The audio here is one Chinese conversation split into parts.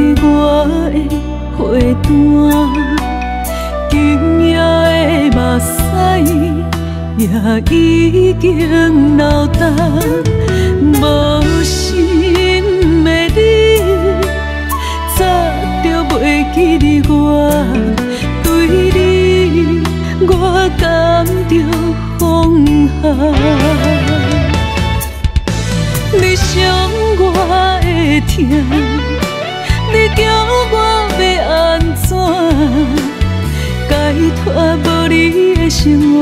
伫我的花单，今夜的目屎也已经流干，无心的你，早就袂记得我，对你我感到放下。你伤我的痛，你叫我要安怎？解脱无你的生活，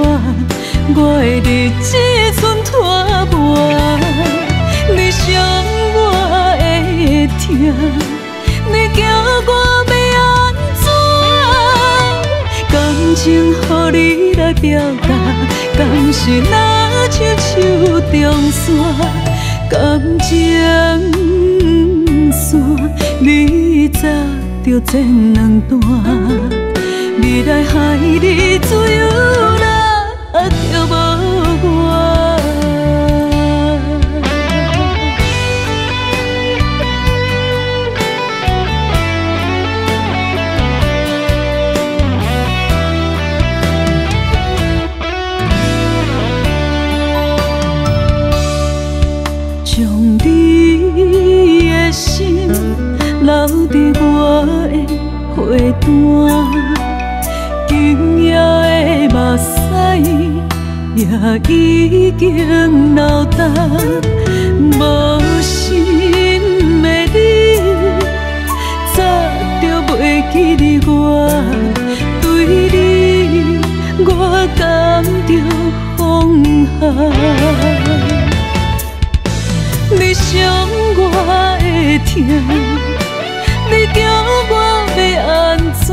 我的日子剩拖磨。你伤我的痛，你叫我要安怎？感情予你来表达，敢是若像手中线？感情线，你早就剪两段，未来害你也已经流干，无心的你，早就袂记得我，对你我感到放下，你伤我的痛。你叫我要安怎？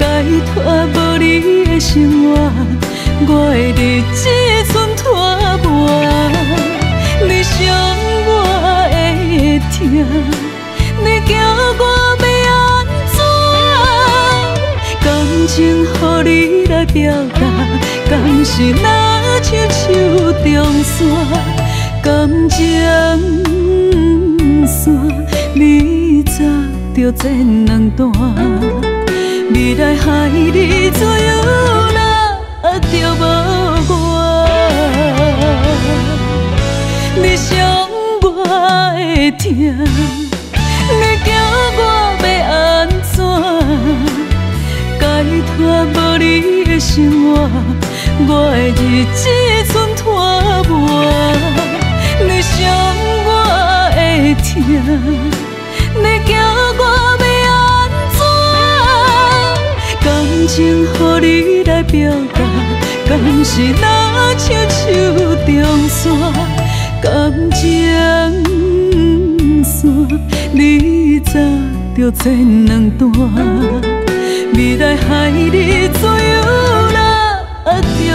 解脱无你的生活，我的日子剩拖磨。你伤我的痛，你叫我要安怎？感情予你来表达，敢是若像手中线？感情线。你早就剪两段，未来海里你伤我的痛，你叫我要安怎？解脱无你的生活，我的日子剩拖磨。你伤我的痛。你叫我要安怎？感情乎你来表达，敢是若像手中线？感情线，你早就剪两段，未来海里自由啦，就无。